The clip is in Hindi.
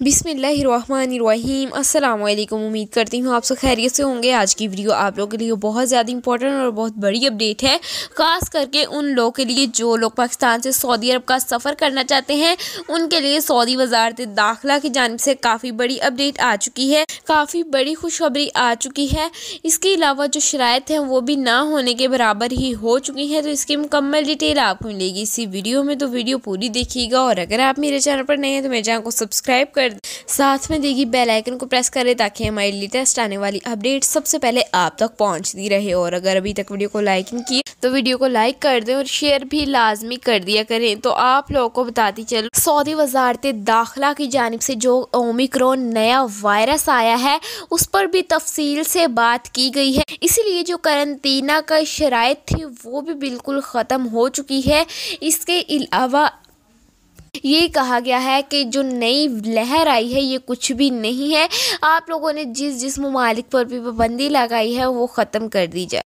बिसमीम अल्लाम उम्मीद करती हूँ आप सब खैरियत से होंगे। आज की वीडियो आप लोगों के लिए बहुत ज़्यादा इंपॉर्टेंट और बहुत बड़ी अपडेट है। ख़ास करके उन लोगों के लिए जो लोग पाकिस्तान से सऊदी अरब का सफ़र करना चाहते हैं, उनके लिए सऊदी वजारत दाखिला की जानब से काफ़ी बड़ी अपडेट आ चुकी है, काफ़ी बड़ी खुशखबरी आ चुकी है। इसके अलावा जो शरात हैं, वो भी ना होने के बराबर ही हो चुकी हैं तो इसकी मुकम्मल डिटेल आपको मिलेगी इसी वीडियो में। तो वीडियो पूरी देखिएगा और अगर आप मेरे चैनल पर नए हैं तो मेरे चैनल को सब्सक्राइब कर साथ में देगी बेल आइकन को प्रेस करें ताकि हमारी लेटेस्ट आने वाली अपडेट सबसे पहले आप तक पहुँचती रहे और अगर अभी तक वीडियो को लाइक नहीं की तो वीडियो को लाइक कर दें और शेयर भी लाजमी कर दिया करें। तो आप लोगों को बताती चलो, सऊदी वजारत दाखिला की जानब से जो ओमिक्रोन नया वायरस आया है, उस पर भी तफसील से बात की गई है। इसीलिए जो करंतना का शराइ थी, वो भी बिल्कुल ख़त्म हो चुकी है। इसके अलावा ये कहा गया है कि जो नई लहर आई है, ये कुछ भी नहीं है। आप लोगों ने जिस जिस ममालिक पर भी पाबंदी लगाई है, वो ख़त्म कर दी जाए।